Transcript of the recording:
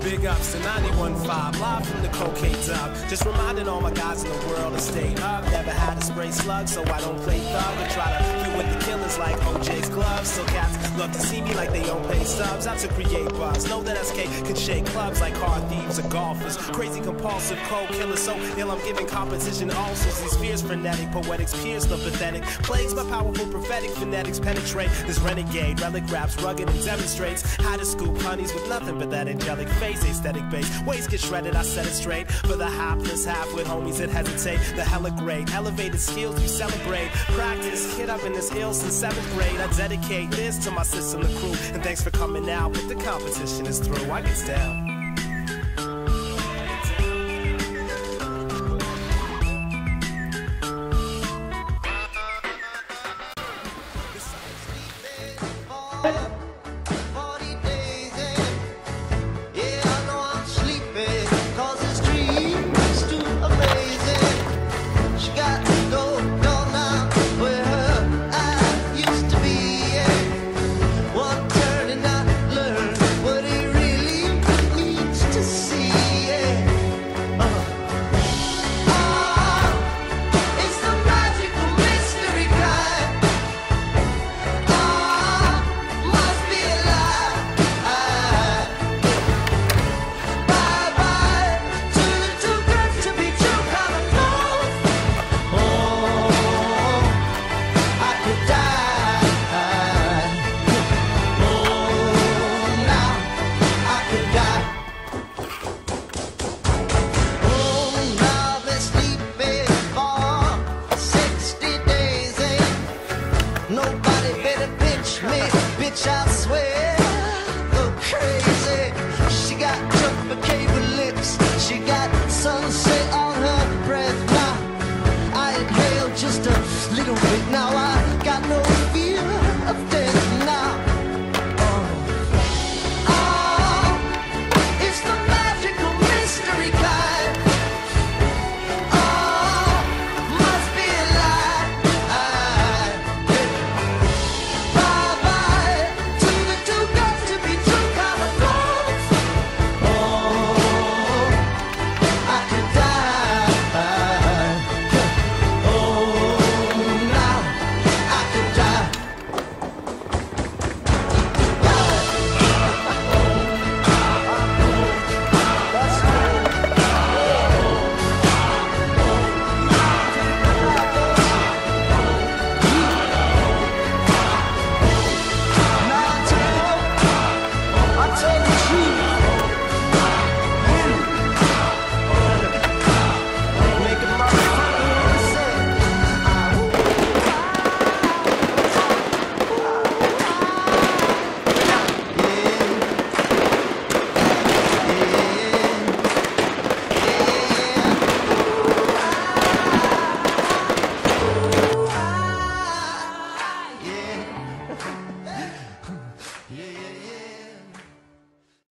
Big ups to 91.5, live from the cocaine dub. Just reminding all my guys in the world to stay up. Never had a spray slug, so I don't play thug or try to be with the killers like OJ's gloves. So cats love to see me like they don't pay subs. I to create buzz. Know that SK can shake clubs like car thieves or golfers. Crazy compulsive cold killers, so ill I'm giving competition ulcers. These fears frenetic, poetics pierce the pathetic. Plagues my powerful prophetic phonetics penetrate. This renegade relic raps rugged and demonstrates how to scoop honeys with nothing but that angelic face, aesthetic base. Ways get shredded, I set it straight. For the hapless half with homies that hesitate. The hella great, elevated skills we celebrate. Practice, kid up in this ill since seventh grade. I dedicate this to my system, the crew. And thanks for coming out, but the competition is through. I get down. Nobody better pinch me, bitch, I swear. Look crazy. She got jumper cable lips. She got sunset on her breath. Now I inhale just a little bit. Now I got no